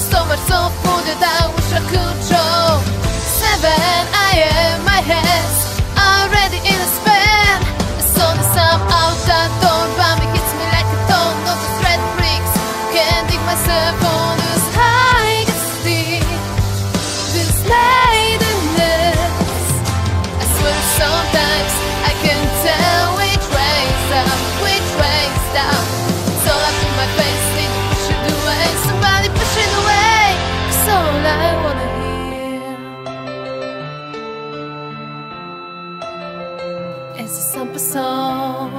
so much so full that I I could show Seven, I am my hands Already in a span. The sun is out that door hits me like a ton of those red bricks. Can't dig myself on this This I swear sometimes I can tell which way's up Which way's down It's a simple song?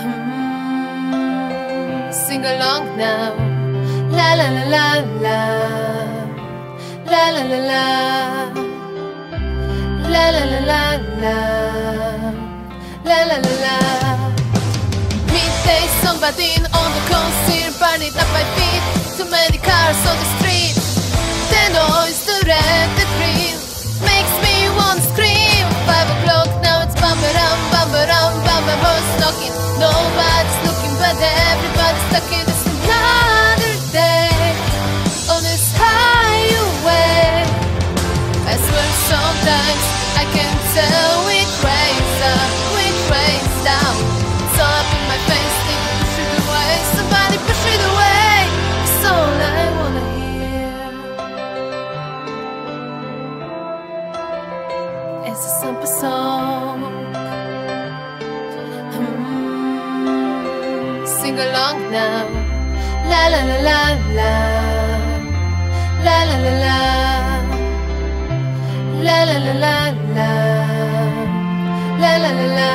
Hmm, Sing along now. La la la la la. La la la la. La la la la la. La la la la. Midday somebody on the concert burning up my feet Too many cars on the street. The noise, the red, the green Makes me want to scream. Five o'clock now it's bumper rum, bumper rum, bumper horse knocking. Nobody's looking but everybody's stuck in this another day. On this highway I swear sometimes I can tell A simple song. Hmm, Sing along now. La la la la la. La la la la. La la la la la La la la la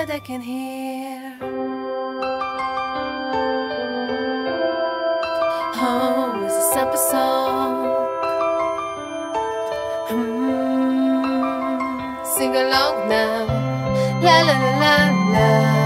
that I can hear. Oh, is a simple song Hmm, Sing along now. La la la la la